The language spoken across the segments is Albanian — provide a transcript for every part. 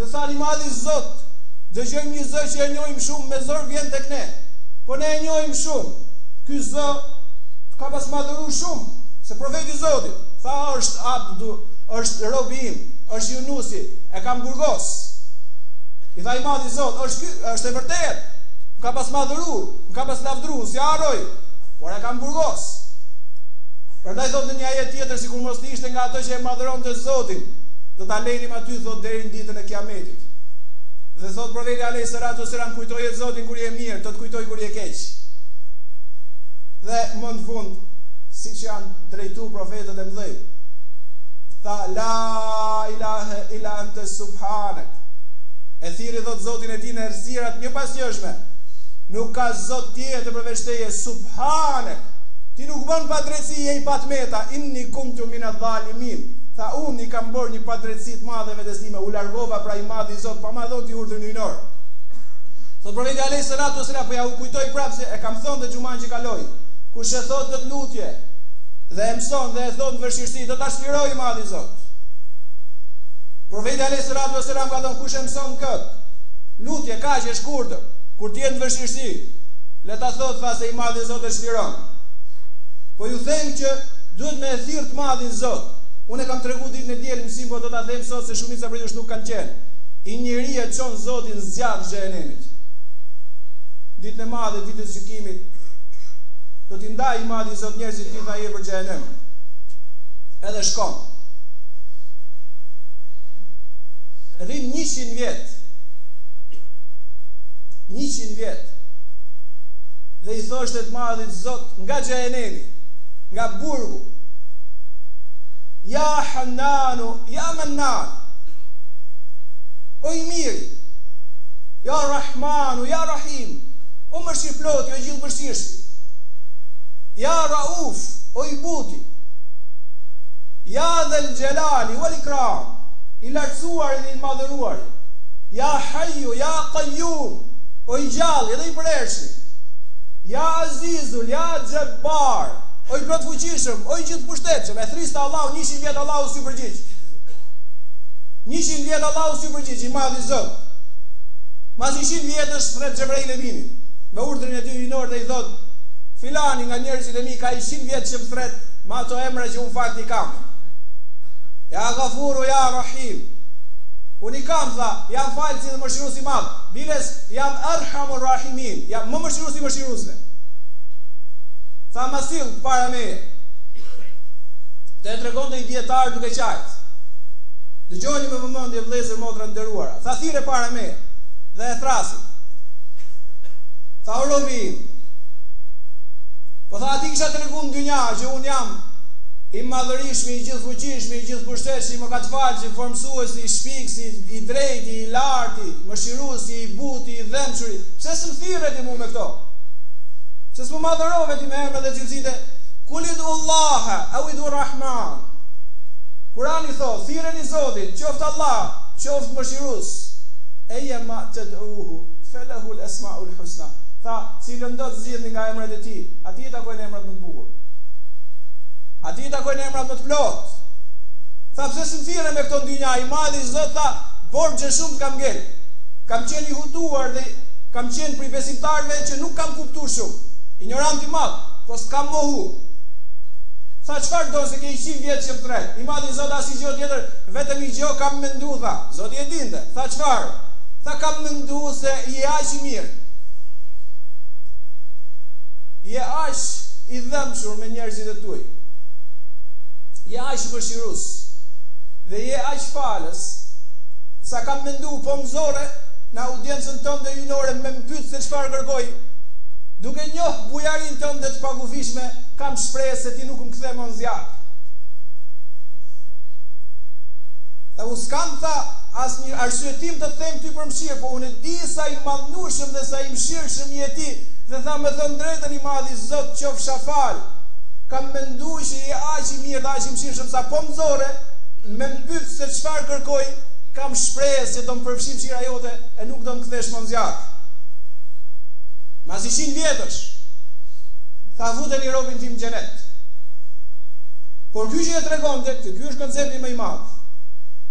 Dhe thanë, i madhi Zot, dëgjojmë një zë që e njohim shumë, me zor vjen tek ne. Po ne e njohim shumë. Ky zë ka pas madhëruar shumë, se profeti i Zotit tha është abdu, është robi im, është Junusi, e kam burgos. I tha i madhi Zot, është ky, është e vërtetë. Më ka pas madhëruar, më ka pas lavdëruar, s'i harroj, por e kam burgos. Prandaj thot në një ajet tjetër sikur mos Të ishte nga ato që e madhëronte Zotin, do ta lejnim aty thotë deri në ditën e Kiametit. Dhe thotë profeti alejhi selatu selam kujtoje Zotin kur je mirë, do të të kujtojë kur je keq. Dhe më në fund, siç janë drejtu profetët e mëdhej, tha la ilahe ila ente subhanek. E thirri thotë Zotin e tij në errësirat një pasnjëshme. Nuk ka Zot tjetër përveç teje subhanek. Ti nuk bën padrejtësi je i pa të meta. In Inni kuntu mine dhalimin, tha, Unë i kam bërë një padrejtësi të madhe vetes time, u largova pra i Madhi Zot pa ma dhënë ti urdhrin hyjnor. Thotë Profeti alejhi selatu ue selam, po ja u kujtoj prapë se e kam thënë dhe xhumanë që kaloi, Kush e thotë këtë lutje dhe e mëson dhe e thotë në vështirësi, do ta çlirojë i Madhi Zot. Profeti alejhi selatu ue selam ka thënë, Kush e mëson këtë lutje, kaq e shkurtër, kur të jetë në vështirësi, le ta thotë, tha, se i Madhi Zot e çliron. Po ju them që duhet me e thirrë të madhin Zot. Unë e kam tregu ditën e diel në mësim, po do ta them sot se shumica prej jush nuk kanë qenë. Një njeri e çon Zoti në zjarr të xhehenemit. Ditën e madhe, ditës së gjykimit, do t'i ndaj i madhi Zot njerëzit ti tha je për xhehenem. Edhe shkon. Rrin njëqind vjet. Njëqind vjet. dhe i thoshte të madhit Zot nga xhehenemi, nga burgu, Ja Hannanu, ja Mannan, o i miri, ja Rahmanu, ja Rahim, o mëshirëploti, o gjithëmëshirshmi, ja Rauf, o i buti, ja dhel xhelali uel ikram, i lartësuari dhe i madhëruari, ja Haju, ja Kajum, o i gjalli dhe i përhershmi, ja Azizu, ja Xhebbar, o i plotfuqishëm, o i gjithëpushtetshëm, e thriste Allahun 100 vjet Allahu s'ju përgjigj. 100 vjet Allahu s'ju përgjigj, i madhi Zot. Mas 100 vjetësh thret Xhebrail Eminin, me urdhrin e tij hyjnor dhe i thot, filani nga njerëzit e mi ka njëqind vjet që më thret me ato emra që unë në fakt i kam. Ja gafuru, ja rahim. Unë i kam, tha, jam falës edhe mëshiru Mëshiruesi i Madh, biles jam Erhamurrahimin, jam më mëshiruesi i mëshiruesve. Tha ma sillni para meje. E tregonte një dijetar duke qajtë. Dëgjoni me vëmendje vllezër motra të nderuara. Tha thirre para meje dhe e thrasin. Tha o robi im. Po tha a s'kisha tregu n'dynja që unë jam i madhërishmi, i gjithëfuqishmi, i gjithëpushtetshmi, mëkatfalësi formësuesi, shpikësi, i drejti, Larti, mëshiruesi, i buti, i dhembshuri, pse s'më thirre ti mu me këto? Pse s'më madhërove ti me emrat dhe cilësitë e Kulid'ullahe euid'ur-Rahman. Kurani thotë, thirreni Zotin, qoftë Allah, qoftë Mëshirues. Ejjen ma ted'u felehul esma'ul husna. Tha, cilëndo të zgjidhni nga emrat e Tij, Atij i takojnë emrat më të bukur. Atij i takojnë emrat më të plotë. Tha, pse s'më thirre me këto në dynja? I Madhi Zot tha, Borxh shumë kam ngel. Kam qenë i hutuar dhe kam qenë prej besimtarëve që nuk kam kuptu shumë. Injorant i madh, po s'kam mohu. Tha çfarë do se kej njëqind vjet që më thërret. I madhi Zot asnjë gjë tjetër, vetëm një gjë kam mendu tha. Zoti e dinte. Tha çfarë? Tha kam mendu se je aq i mirë. Je aq i dhëmshur me njerëzit e tuj. Je aq mëshirus. Je aq falës sa kam mendu po më zorre në audiencën tënde hyjnore me më pyt se çfarë kërkoj duke njoh bujarinë tënde të pakufishme kam shpresë se ti nuk më kthe më në zjarr dhe unë s'kam tha asnjë arsyetim të të them ty për mëshirë po unë e di sa i madhnueshëm dhe sa i mëshirshëm je ti dhe tha me thënë drejtën i madhi zot qofsha falë kam mendu që je aq i mirë dhe aq i mëshirshëm sa po më zorre me më pyt se çfarë kërkoj, kam shpresë që do më përfshi mshira jote e nuk do më kthesh më në zjarr. Mas 100 vjetësh, tha futeni robin tim xhenet. Por ky që e tregonte, që ky është koncepti më i madh.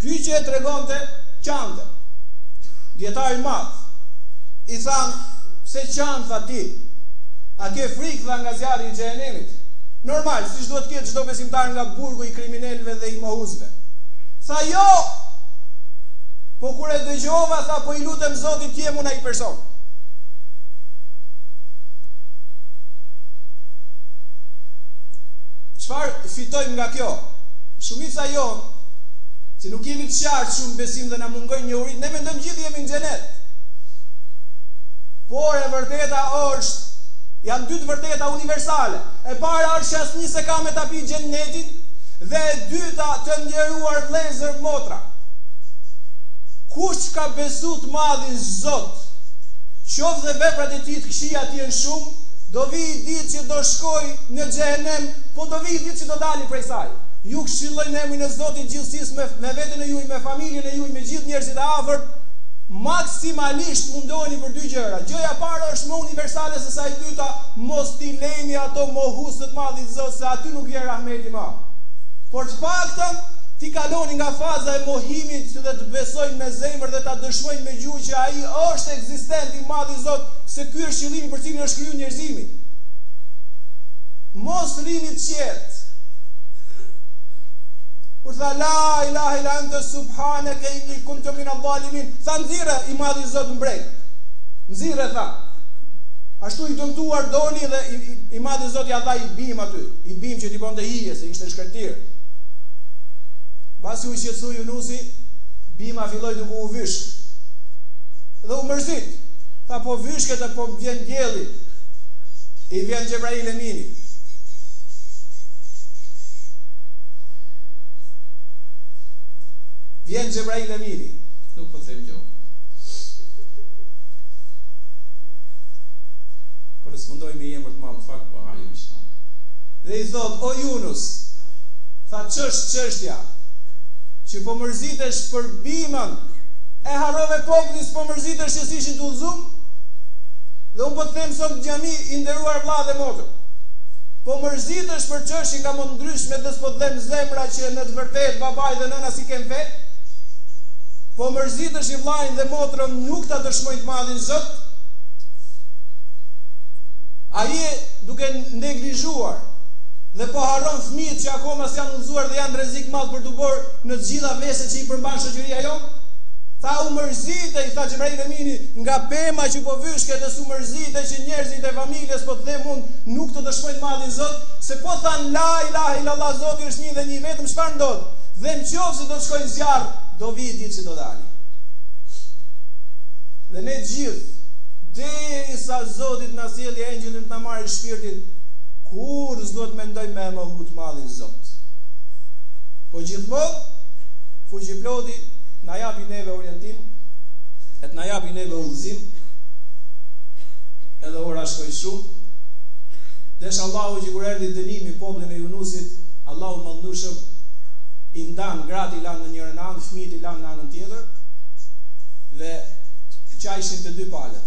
Ky që e tregonte qante. Dijetari i madh i than pse qan ti. A ke frikë tha nga zjarri i xhehenemit? Normal, siç duhet të ketë çdo besimtar nga burgu i kriminelëve dhe i mohuesve. Tha jo! Po kur e dëgjova, tha po i lutem Zotit të jem unë ai person. Çfarë fitojmë nga kjo? Shumica jonë, se nuk jemi të qartë shumë besim dhe na mungojnë njohuritë, ne mendojmë gjithë jemi në xhenet. Por e vërteta është janë dy të vërteta universale. E para është që asnjë s'e ka me ta i Xhennetin dhe e dyta të nderuar vllezër motra kush ka besu të madhin Zot qoftë dhe veprat e tij të këqija të jenë shumë do vijë ditë që do shkojë në Xhehenem po do vijë ditë që do dali prej saj ju këshilloj në emrin e Zotit të gjithësisë me, me veten e juaj me familjen e juaj me gjithë njerëzit e afërt maksimalisht mundoheni për dy gjëra gjëja e parë është më universale se sa e dyta mos t'i lejni ato mohus të madhit Zot se aty nuk vjen rahmeti më. Por të paktën t'i kaloni nga faza e mohimit që dhe të besojnë me zemër dhe ta dëshmojnë me gjuhë që ai është ekzistent i madhi Zot se ky është qëllimi për cilin është kriju njerëzimi. Mos rrini të qetë. Kur tha la ilaha illa anta subhanaka inni kuntu min adh-dhalimin, tha nxirre i madhi Zot n'breg. Nxirre tha. Ashtu i dëmtuar doli dhe i, i, i Madhi Zot ia dha një bimë aty, një bimë që t'i bënte hije se ishte shkretëtirë. Mbasi u shqetësoi Yunusi, bima filloi duke u vyshk. Dhe u mërzit. Tha po vyshket dhe po vjen dielli. I vjen Xhebrail Emini. Vjen Xhebrail Emini. Nuk po them gjë. Korrespondoj me emër të madh fakt po ha ju inshallah dhe i thot o Yunus tha ç'është çështja që po mërzitesh për bimën e harrove popullin s'po mërzitesh që s'ishin të udhëzum dhe unë po të them sot n'xhami i nderuar vla dhe motër po mërzitesh për çështje nga më të ndryshme dhe s'po të dhem zemra që në të vërtet babai dhe nëna s'i ke n'fe po mërzitesh që vllain dhe motërën nuk ta dëshmojnë të madhin zot A je duke neglizhuar dhe po harron fëmijët që akoma s'janë udhëzuar dhe janë në rrezik të madh për t'u bërë në të gjitha veset që i përmban shoqëria jonë. Tha u mërzite, i tha Xhebrail Emini, nga pema që po vyshket dhe s'u mërzite që njerëzit e familjes po të them unë nuk ta dëshmojnë të madhin Zot, se po thanë la ilahe illallah Zoti është një dhe i vetëm çfarë ndodh? Dhe në qoftë se do të shkojnë në zjarr, do vijë ditë që do dalin. Dhe ne gjithë deri Derisa Zoti të na sjellë engjëllin të na marrë shpirtin, kurrë s'duhet mendojmë me e mohu të madhin Zot. Po gjithmonë Fuqiploti të na japi neve orientim, e të na japi neve udhëzim. Edhe ora shkoi shumë. Desh Allahu që kur erdhi dënimi popullin e Yunusit, Allahu mallnushëm i ndan gratë i lanë në njërën anë, fëmijët i lanë në anën tjetër dhe qajshin të dy palët.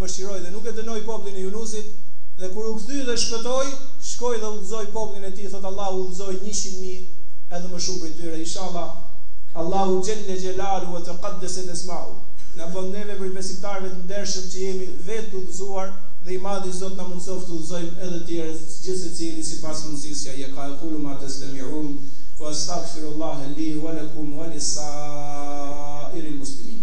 mëshiroi dhe nuk e dënoi popullin e Junusit, dhe kur u kthye dhe shpëtoi, shkoi dhe udhëzoi popullin e tij, thotë Allahu udhëzoi njëqind mijë edhe më shumë prej tyre, Inshallah Allahu Xhelle Xhelalu Wa Teqaddeset Esma'u na bëftë neve prej besimtarëve të ndershëm që jemi vetë të udhëzuar dhe i Madhi Zot na mundësoftë të udhëzojmë edhe të tjerët gjithsecili sipas mundësisë që ai e ka Ekulu Ma Testemi'un Wa Estagfirullahe Li Wa Lekum Wa Li Sairil Muslimin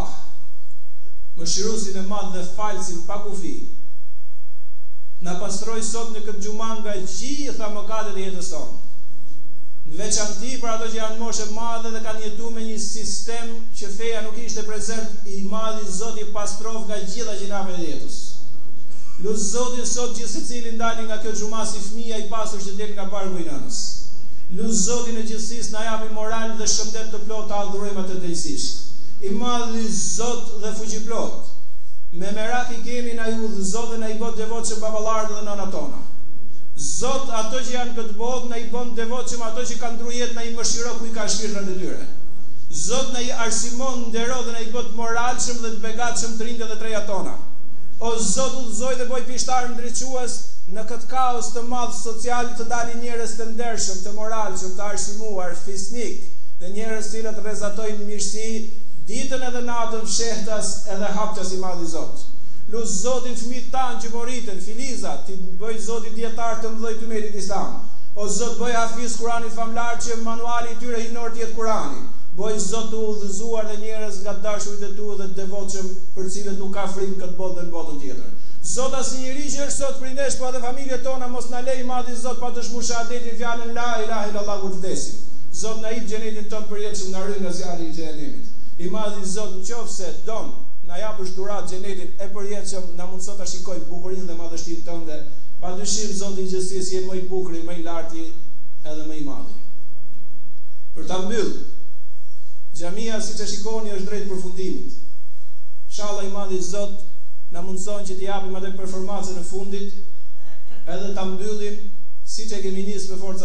Allahun Mëshiruesin e Madh dhe Falësin pa kufi të na pastrojë sot në këtë xhuma nga gjitha mëkatet e jetës tonë, në veçanti për ato që janë moshë e madhe dhe kanë jetu me një sistem që feja nuk ishte prezent, i Madhi Zot i pastroftë nga gjitha gjynahet e jetës. Lus Zotin sot gjithsecili të dali nga kjo xhuma si fëmija i pastër që del nga barku i nënës. Lus Zotin e gjithësisë na japi moral dhe shëndet të plotë ta adhurojmë Të drejtësisë, i madhi Zot dhe fuqiplot, me merak i kemi na i udhëzo dhe na i bë të devotshëm baballarët dhe nënat tona. Zot, ato që janë në këtë botë na i bën të devotshëm ato që kanë ndrru jetë na i mëshiro ku i kanë shpirtrat e tyre. Zot na i arsimo, ndero dhe na i bë të moralshëm dhe të begatshëm të rinjtë dhe trejat tona. O Zot udhëzoj dhe bëj pishtar ndriçues në këtë kaos të madh social të dalin njerëz të ndershëm, të moralshëm, të arsimuar, fisnik dhe Njerëz të cilët rrezatojnë mirësi ditën edhe natën fshehtas edhe haptas i madhi Zot. Lus Zotin fëmijët tanë që po rriten, filiza, t'i bëj Zoti dijetar të mëdhenj t'ymetit islam. O Zot bëj hafiz Kuranit famëlartë që manuali i tyre hyjnor të jetë Kurani. Bëj Zot të udhëzuar dhe njerëz nga të dashurit e tu dhe të devotshëm për të cilët nuk ka frikë në këtë botë dhe në botën tjetër. Zot asnjë njeri që është sot prej nesh po edhe familjet tona mos na lej i madhi Zot pa dëshmu shahadetin fjalën la ilahe Allahu të vdesin. Zot na jip xhenetin tënd përjetshëm na ruj nga zjarri i xhehenemit. I madhi Zot në qoftë se don na japësh dhuratë xhenetin e përjetshëm na mundëso ta shikojmë bukurinë dhe madhështinë tënde padyshim Zoti i gjithësisë je më i bukuri më i larti edhe më i madhi. Për ta mbyll xhamia siç e shikoni është drejt përfundimit. Inshallah i madhi Zot na mundëson që të japim atë performancën e fundit edhe ta mbyllim siç e kemi nisë me forca